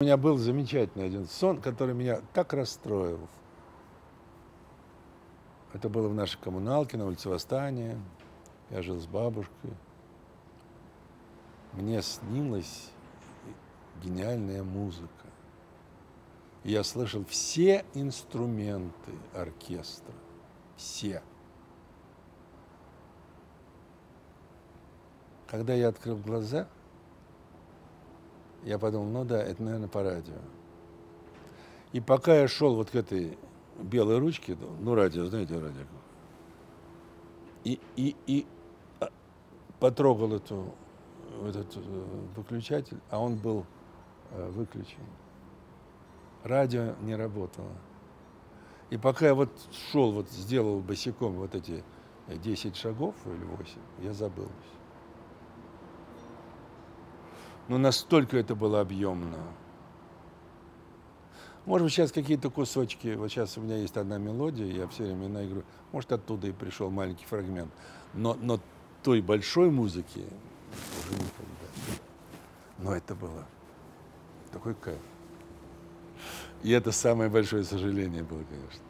У меня был замечательный один сон, который меня так расстроил. Это было в нашей коммуналке на улице Восстания. Я жил с бабушкой. Мне снилась гениальная музыка. Я слышал все инструменты оркестра. Все. Когда я открыл глаза, я подумал, ну да, это, наверное, по радио. И пока я шел вот к этой белой ручке, ну, радио, знаете, радио, и, и, и а, потрогал эту, этот э, выключатель, а он был э, выключен. Радио не работало. И пока я вот шел, вот сделал босиком вот эти 10 шагов или 8, я забылся. Но настолько это было объемно. Может быть, сейчас какие-то кусочки. Вот сейчас у меня есть одна мелодия, я все время наиграю. Может, оттуда и пришел маленький фрагмент. Но, но той большой музыки уже никогда. Но это было такой кайф. И это самое большое сожаление было, конечно.